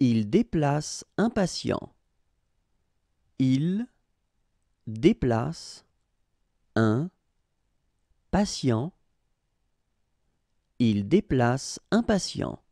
Il déplace un patient. Il déplace un patient. Il déplace un patient.